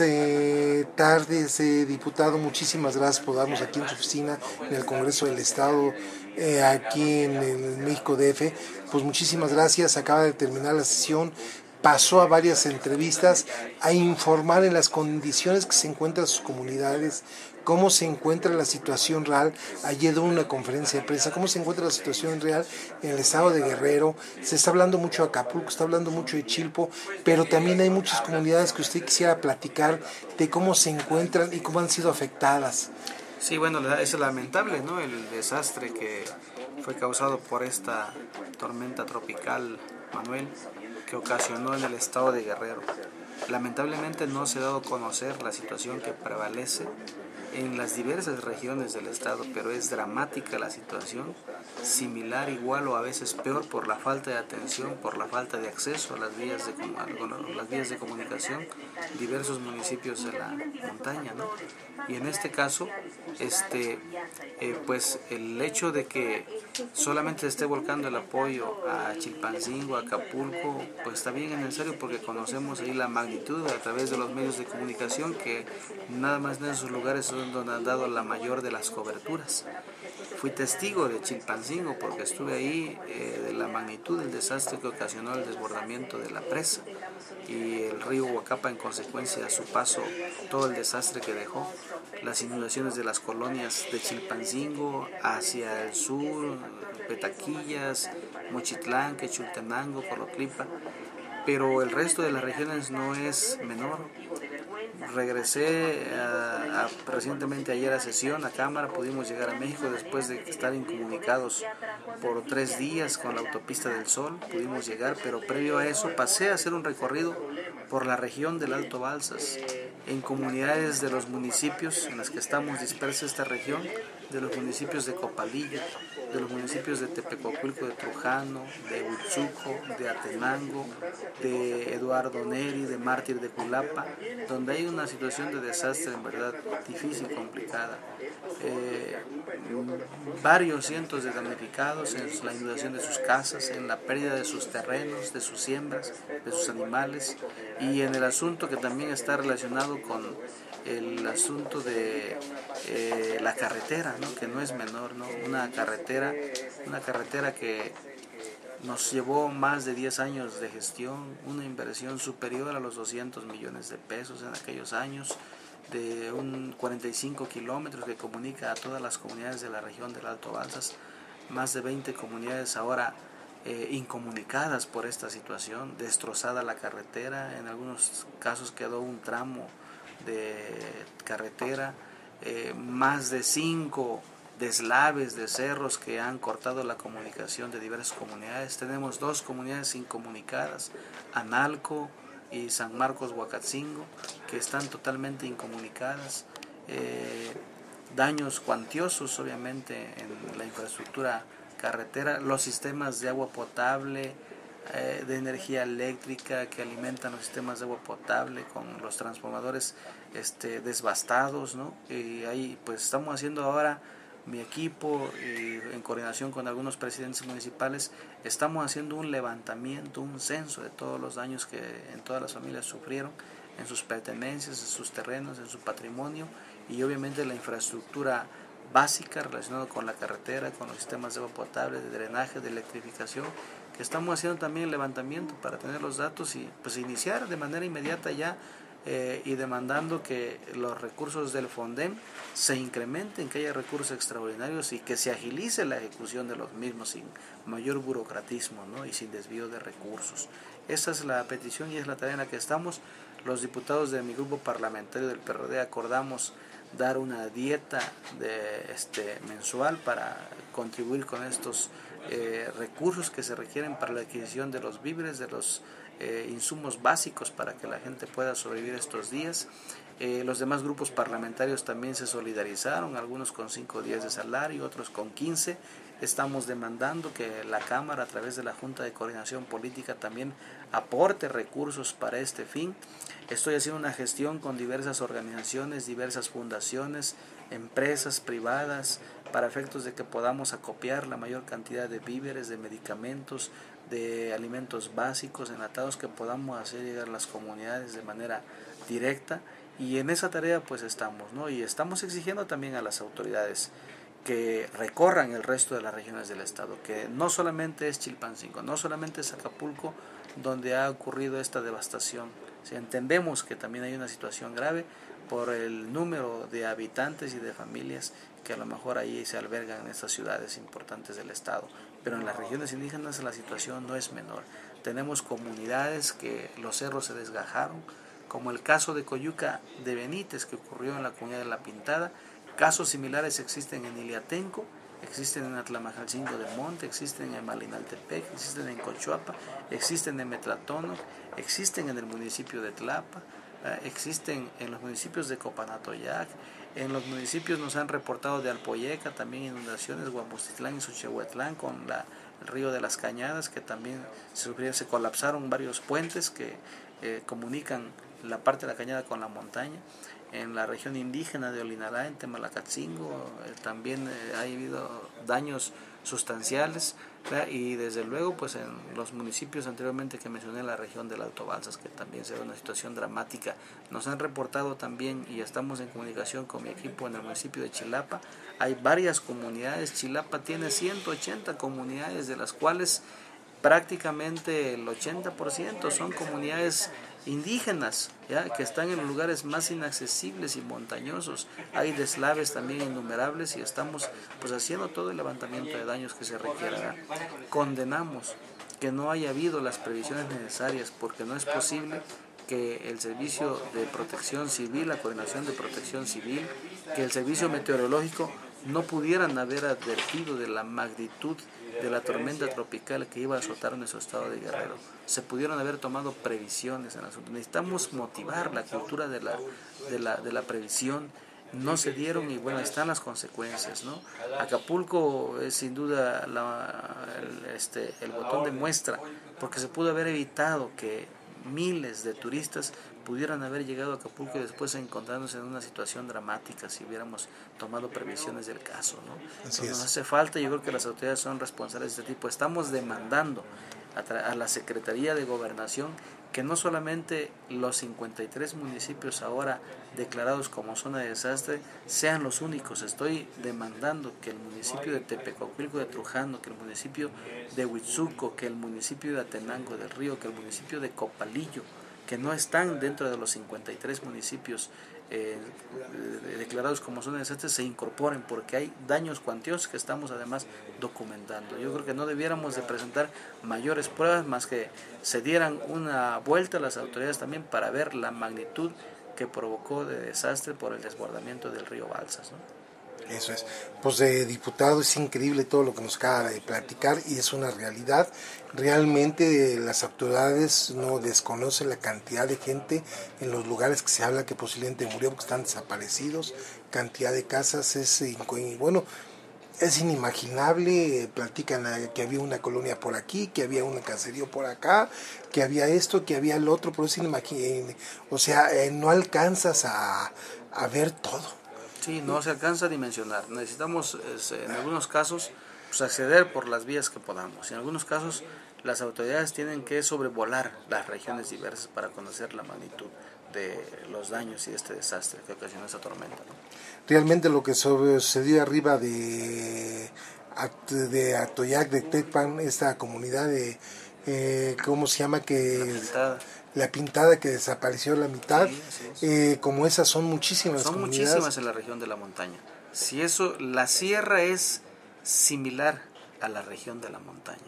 Eh, tardes, eh, diputado, muchísimas gracias por darnos aquí en su oficina, en el Congreso del Estado, eh, aquí en el México DF. Pues muchísimas gracias, acaba de terminar la sesión, pasó a varias entrevistas a informar en las condiciones que se encuentran sus comunidades, cómo se encuentra la situación real. Ayer hubo una conferencia de prensa, cómo se encuentra la situación real en el estado de Guerrero. Se está hablando mucho de Acapulco, está hablando mucho de Chilpo, pero también hay muchas comunidades que usted quisiera platicar de cómo se encuentran y cómo han sido afectadas. Sí, bueno, es lamentable, ¿no? El desastre que fue causado por esta tormenta tropical, Manuel, que ocasionó en el estado de Guerrero. Lamentablemente no se ha dado a conocer la situación que prevalece en las diversas regiones del estado, pero es dramática la situación, similar, igual o a veces peor por la falta de atención, por la falta de acceso a las vías de, las vías de comunicación, diversos municipios de la montaña. ¿no? Y en este caso, este, eh, pues el hecho de que solamente esté volcando el apoyo a Chilpancingo, a Acapulco, pues está bien necesario porque conocemos ahí la magnitud a través de los medios de comunicación que nada más en esos lugares son donde han dado la mayor de las coberturas. Fui testigo de Chilpancingo porque estuve ahí eh, de la magnitud del desastre que ocasionó el desbordamiento de la presa y el río Huacapa en consecuencia a su paso todo el desastre que dejó, las inundaciones de las colonias de Chilpancingo hacia el sur, Petaquillas, Mochitlán, Quechultenango, Coloclipa, pero el resto de las regiones no es menor regresé recientemente ayer a sesión a Cámara, pudimos llegar a México después de estar incomunicados por tres días con la autopista del Sol, pudimos llegar, pero previo a eso pasé a hacer un recorrido por la región del Alto Balsas, en comunidades de los municipios en las que estamos dispersos esta región, de los municipios de Copalillo, de los municipios de Tepecoculco de Trujano, de Huitzuco, de Atenango, de Eduardo Neri, de Mártir de Culapa, donde hay una situación de desastre en verdad difícil, complicada. Eh, varios cientos de damnificados en la inundación de sus casas, en la pérdida de sus terrenos, de sus siembras, de sus animales y en el asunto que también está relacionado con el asunto de eh, la carretera, ¿no? que no es menor, ¿no? una carretera, una carretera que nos llevó más de 10 años de gestión, una inversión superior a los 200 millones de pesos en aquellos años, de un 45 kilómetros que comunica a todas las comunidades de la región del Alto Balsas, más de 20 comunidades ahora eh, incomunicadas por esta situación, destrozada la carretera, en algunos casos quedó un tramo de carretera, eh, más de cinco deslaves de cerros que han cortado la comunicación de diversas comunidades. Tenemos dos comunidades incomunicadas, Analco y San Marcos Huacatzingo, que están totalmente incomunicadas. Eh, daños cuantiosos, obviamente, en la infraestructura carretera, los sistemas de agua potable, eh, de energía eléctrica que alimentan los sistemas de agua potable con los transformadores este, desbastados, ¿no? Y ahí pues estamos haciendo ahora mi equipo en coordinación con algunos presidentes municipales estamos haciendo un levantamiento, un censo de todos los daños que en todas las familias sufrieron en sus pertenencias, en sus terrenos, en su patrimonio y obviamente la infraestructura básica relacionada con la carretera, con los sistemas de agua potable, de drenaje, de electrificación que estamos haciendo también el levantamiento para tener los datos y pues iniciar de manera inmediata ya eh, y demandando que los recursos del FONDEM se incrementen, que haya recursos extraordinarios y que se agilice la ejecución de los mismos sin mayor burocratismo ¿no? y sin desvío de recursos. Esa es la petición y es la tarea en la que estamos. Los diputados de mi grupo parlamentario del PRD acordamos dar una dieta de, este, mensual para contribuir con estos eh, recursos que se requieren para la adquisición de los víveres, de los eh, insumos básicos para que la gente pueda sobrevivir estos días. Eh, los demás grupos parlamentarios también se solidarizaron, algunos con cinco días de salario, otros con 15. Estamos demandando que la Cámara, a través de la Junta de Coordinación Política, también aporte recursos para este fin. Estoy haciendo una gestión con diversas organizaciones, diversas fundaciones, empresas privadas, para efectos de que podamos acopiar la mayor cantidad de víveres, de medicamentos, de alimentos básicos enlatados que podamos hacer llegar a las comunidades de manera directa Y en esa tarea pues estamos, ¿no? Y estamos exigiendo también a las autoridades que recorran el resto de las regiones del estado, que no solamente es Chilpancingo, no solamente es Acapulco donde ha ocurrido esta devastación. Si entendemos que también hay una situación grave por el número de habitantes y de familias que a lo mejor ahí se albergan en estas ciudades importantes del estado, pero en las regiones indígenas la situación no es menor. Tenemos comunidades que los cerros se desgajaron, como el caso de Coyuca de Benítez que ocurrió en la comunidad de La Pintada, Casos similares existen en Iliatenco, existen en Atlamajalcingo de Monte, existen en Malinaltepec, existen en Cochuapa, existen en Metlatono, existen en el municipio de Tlapa, existen en los municipios de Copanatoyac, en los municipios nos han reportado de Alpoyeca también inundaciones, Guamustitlán y Suchehuetlán con la, el río de las Cañadas que también se, se colapsaron varios puentes que eh, comunican la parte de la cañada con la montaña. En la región indígena de Olinará, en Temalacatzingo, eh, también eh, ha habido daños sustanciales y desde luego pues en los municipios anteriormente que mencioné la región del Alto Balsas que también se ve una situación dramática nos han reportado también y estamos en comunicación con mi equipo en el municipio de Chilapa hay varias comunidades Chilapa tiene 180 comunidades de las cuales prácticamente el 80% son comunidades indígenas, ¿ya? que están en lugares más inaccesibles y montañosos. Hay deslaves también innumerables y estamos pues haciendo todo el levantamiento de daños que se requiera. Condenamos que no haya habido las previsiones necesarias porque no es posible que el Servicio de Protección Civil, la Coordinación de Protección Civil, que el Servicio Meteorológico no pudieran haber advertido de la magnitud de la tormenta tropical que iba a azotar nuestro estado de Guerrero. Se pudieron haber tomado previsiones en asunto. Necesitamos motivar la cultura de la, de la, de la previsión. No se dieron y bueno, están las consecuencias. ¿no? Acapulco es sin duda el, este, el botón de muestra, porque se pudo haber evitado que miles de turistas pudieran haber llegado a Acapulco y después encontrarnos en una situación dramática si hubiéramos tomado previsiones del caso. ¿no? Nos hace falta, yo creo que las autoridades son responsables de este tipo. Estamos demandando a, a la Secretaría de Gobernación que no solamente los 53 municipios ahora declarados como zona de desastre sean los únicos. Estoy demandando que el municipio de Tepecoquilco de Trujano, que el municipio de Huitzuco, que el municipio de Atenango del Río, que el municipio de Copalillo, que no están dentro de los 53 municipios eh, declarados como zonas de desastre se incorporen porque hay daños cuantiosos que estamos además documentando. Yo creo que no debiéramos de presentar mayores pruebas más que se dieran una vuelta a las autoridades también para ver la magnitud que provocó de desastre por el desbordamiento del río Balsas. Eso es. Pues de diputado es increíble todo lo que nos acaba de platicar y es una realidad. Realmente las autoridades no desconocen la cantidad de gente en los lugares que se habla que posiblemente murió porque están desaparecidos, cantidad de casas es bueno, es inimaginable, platican que había una colonia por aquí, que había un caserío por acá, que había esto, que había el otro, pero es inimaginable, o sea, eh, no alcanzas a, a ver todo Sí, no se alcanza a dimensionar. Necesitamos, en algunos casos, pues, acceder por las vías que podamos. En algunos casos, las autoridades tienen que sobrevolar las regiones diversas para conocer la magnitud de los daños y este desastre que ocasionó esa tormenta. Realmente lo que sucedió arriba de, de Atoyac, de Tecpan, esta comunidad de, eh, ¿cómo se llama? que la pintada que desapareció la mitad, eh, como esas son muchísimas. Son muchísimas en la región de la montaña. Si eso, la sierra es similar a la región de la montaña.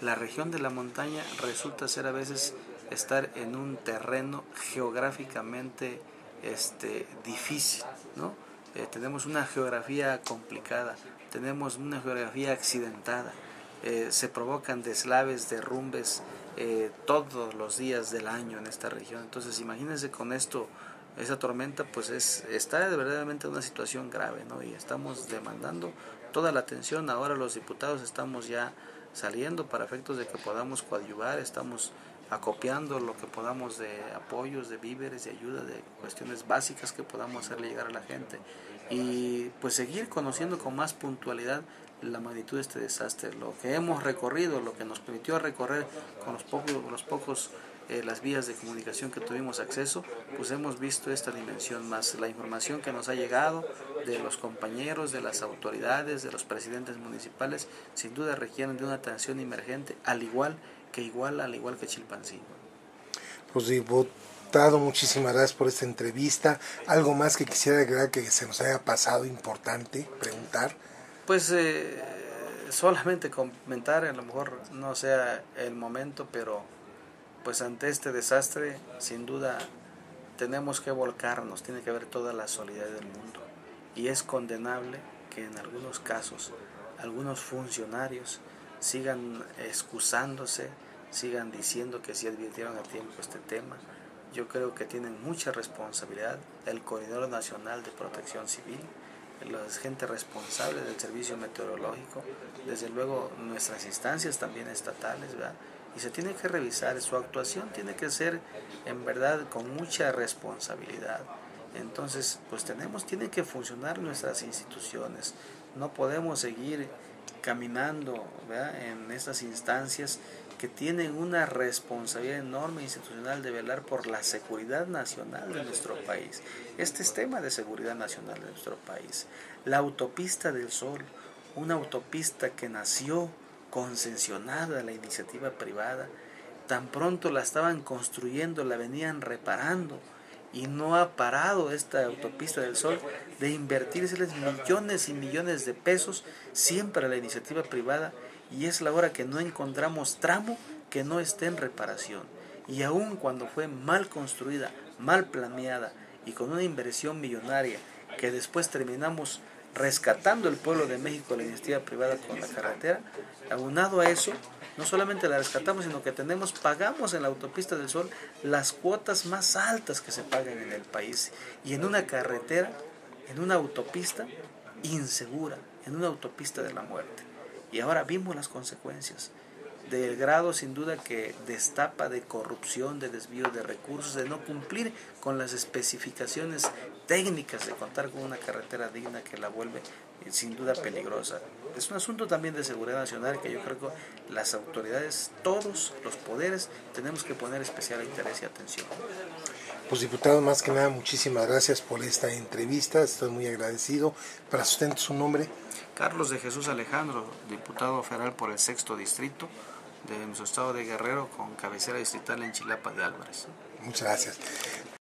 La región de la montaña resulta ser a veces estar en un terreno geográficamente este, difícil, ¿no? Eh, tenemos una geografía complicada, tenemos una geografía accidentada, eh, se provocan deslaves, derrumbes, eh, todos los días del año en esta región. Entonces, imagínense con esto, esa tormenta, pues es, está de verdaderamente una situación grave, ¿no? Y estamos demandando toda la atención. Ahora los diputados estamos ya saliendo para efectos de que podamos coadyuvar, estamos acopiando lo que podamos de apoyos, de víveres, de ayuda, de cuestiones básicas que podamos hacerle llegar a la gente y pues seguir conociendo con más puntualidad la magnitud de este desastre, lo que hemos recorrido, lo que nos permitió recorrer con los pocos, los pocos eh, las vías de comunicación que tuvimos acceso, pues hemos visto esta dimensión más la información que nos ha llegado de los compañeros, de las autoridades, de los presidentes municipales, sin duda requieren de una atención emergente, al igual que igual, al igual que Chilpancingo. Pues diputado, muchísimas gracias por esta entrevista. ¿Algo más que quisiera agregar que se nos haya pasado importante preguntar? Pues eh, solamente comentar, a lo mejor no sea el momento, pero pues ante este desastre, sin duda, tenemos que volcarnos, tiene que haber toda la solidaridad del mundo. Y es condenable que en algunos casos algunos funcionarios sigan excusándose, sigan diciendo que sí advirtieron a tiempo este tema. Yo creo que tienen mucha responsabilidad el Coordinador Nacional de Protección Civil, la gente responsable del servicio meteorológico, desde luego nuestras instancias también estatales, ¿verdad? y se tiene que revisar, su actuación tiene que ser en verdad con mucha responsabilidad. Entonces, pues tenemos, tienen que funcionar nuestras instituciones, no podemos seguir caminando en estas instancias que tienen una responsabilidad enorme institucional de velar por la seguridad nacional de nuestro país. Este es tema de seguridad nacional de nuestro país. La autopista del Sol, una autopista que nació concesionada la iniciativa privada, tan pronto la estaban construyendo, la venían reparando y no ha parado esta autopista del sol de invertírseles millones y millones de pesos siempre a la iniciativa privada y es la hora que no encontramos tramo que no esté en reparación. Y aun cuando fue mal construida, mal planeada y con una inversión millonaria que después terminamos rescatando el pueblo de México la iniciativa privada con la carretera, aunado a eso, no solamente la rescatamos, sino que tenemos, pagamos en la autopista del Sol las cuotas más altas que se pagan en el país. Y en una carretera, en una autopista insegura, en una autopista de la muerte. Y ahora vimos las consecuencias del grado sin duda que destapa de corrupción, de desvío de recursos, de no cumplir con las especificaciones técnicas de contar con una carretera digna que la vuelve eh, sin duda peligrosa. Es un asunto también de seguridad nacional que yo creo que las autoridades, todos los poderes, tenemos que poner especial interés y atención. Pues diputado, más que nada, muchísimas gracias por esta entrevista, estoy muy agradecido. Para sustento su nombre. Carlos de Jesús Alejandro, diputado federal por el sexto distrito de nuestro estado de Guerrero con cabecera distrital en Chilapa de Álvarez. Muchas gracias.